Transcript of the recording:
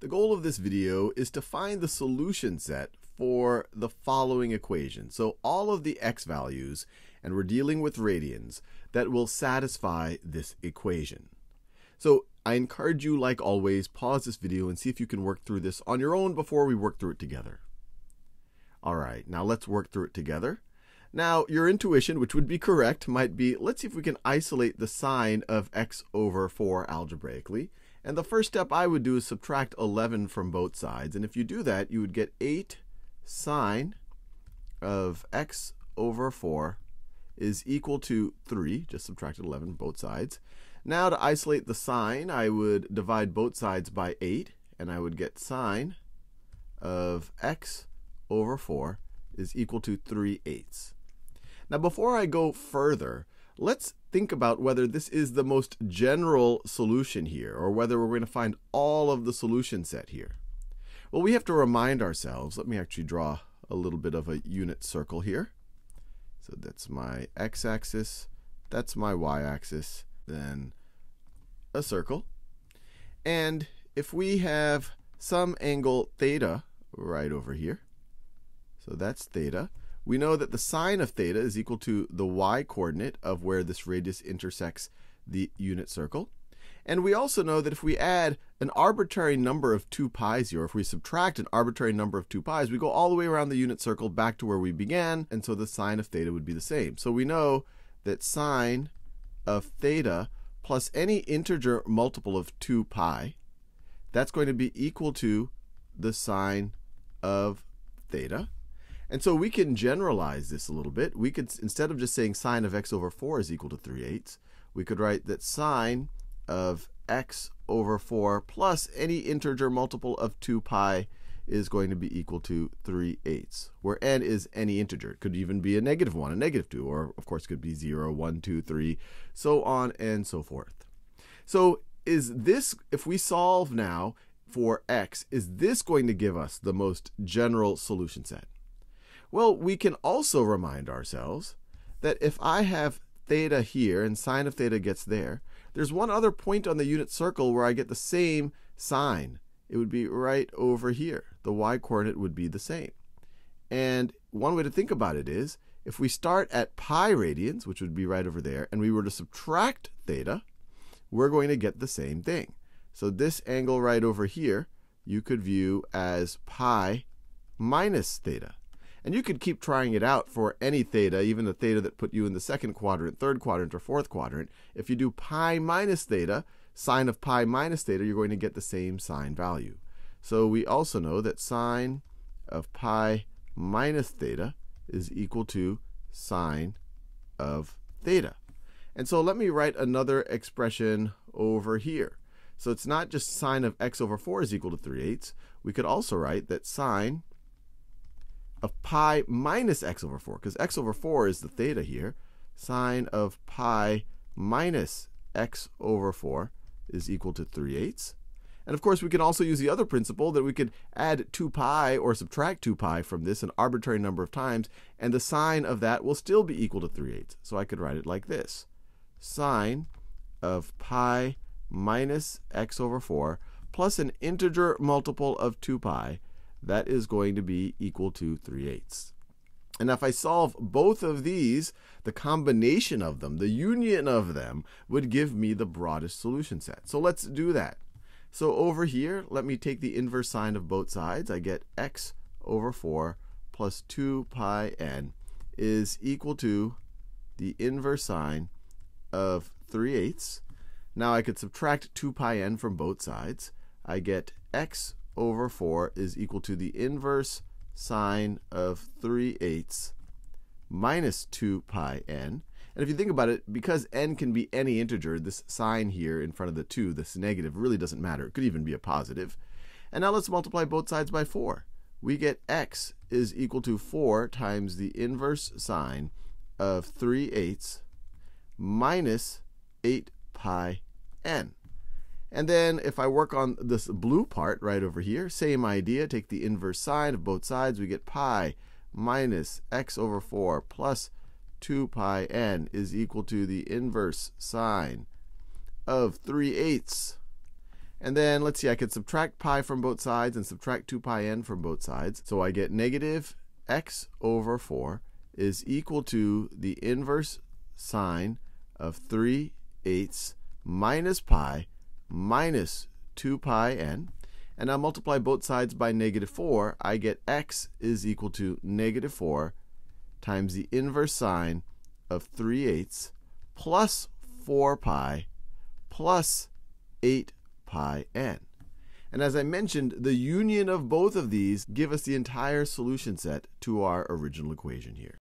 The goal of this video is to find the solution set for the following equation. So all of the x values, and we're dealing with radians, that will satisfy this equation. So I encourage you, like always, pause this video and see if you can work through this on your own before we work through it together. All right, now let's work through it together. Now, your intuition, which would be correct, might be let's see if we can isolate the sine of x over 4 algebraically. And the first step I would do is subtract 11 from both sides. And if you do that, you would get 8 sine of x over 4 is equal to 3. Just subtracted 11 both sides. Now to isolate the sine, I would divide both sides by 8. And I would get sine of x over 4 is equal to 3 eighths. Now before I go further, let's think about whether this is the most general solution here, or whether we're going to find all of the solution set here. Well, we have to remind ourselves, let me actually draw a little bit of a unit circle here. So that's my x-axis, that's my y-axis, then a circle. And if we have some angle theta right over here, so that's theta, we know that the sine of theta is equal to the y coordinate of where this radius intersects the unit circle. And we also know that if we add an arbitrary number of 2 pi's here, if we subtract an arbitrary number of 2 pi's, we go all the way around the unit circle back to where we began, and so the sine of theta would be the same. So we know that sine of theta plus any integer multiple of 2 pi, that's going to be equal to the sine of theta. And so we can generalize this a little bit. We could, instead of just saying sine of x over 4 is equal to 3 eighths, we could write that sine of x over 4 plus any integer multiple of 2 pi is going to be equal to 3 eighths, where n is any integer. It could even be a negative 1, a negative 2, or of course could be 0, 1, 2, 3, so on and so forth. So is this, if we solve now for x, is this going to give us the most general solution set? Well, we can also remind ourselves that if I have theta here and sine of theta gets there, there's one other point on the unit circle where I get the same sine. It would be right over here. The y coordinate would be the same. And one way to think about it is if we start at pi radians, which would be right over there, and we were to subtract theta, we're going to get the same thing. So this angle right over here, you could view as pi minus theta. And you could keep trying it out for any theta, even the theta that put you in the second quadrant, third quadrant, or fourth quadrant. If you do pi minus theta, sine of pi minus theta, you're going to get the same sine value. So we also know that sine of pi minus theta is equal to sine of theta. And so let me write another expression over here. So it's not just sine of x over 4 is equal to 3 eighths. We could also write that sine of pi minus x over 4, because x over 4 is the theta here. Sine of pi minus x over 4 is equal to 3 eighths. And of course, we can also use the other principle that we could add 2 pi or subtract 2 pi from this an arbitrary number of times, and the sine of that will still be equal to 3 eighths. So I could write it like this. Sine of pi minus x over 4 plus an integer multiple of 2 pi that is going to be equal to 3 eighths. And if I solve both of these, the combination of them, the union of them, would give me the broadest solution set. So let's do that. So over here, let me take the inverse sine of both sides. I get x over 4 plus 2 pi n is equal to the inverse sine of 3 eighths. Now I could subtract 2 pi n from both sides. I get x over 4 is equal to the inverse sine of 3 eighths minus 2 pi n. And if you think about it, because n can be any integer, this sign here in front of the 2, this negative, really doesn't matter. It could even be a positive. And now let's multiply both sides by 4. We get x is equal to 4 times the inverse sine of 3 eighths minus 8 pi n. And then if I work on this blue part right over here, same idea, take the inverse sine of both sides, we get pi minus x over 4 plus 2 pi n is equal to the inverse sine of 3 eighths. And then let's see, I could subtract pi from both sides and subtract 2 pi n from both sides. So I get negative x over 4 is equal to the inverse sine of 3 eighths minus pi minus 2 pi n. And I multiply both sides by negative 4. I get x is equal to negative 4 times the inverse sine of 3 eighths plus 4 pi plus 8 pi n. And as I mentioned, the union of both of these give us the entire solution set to our original equation here.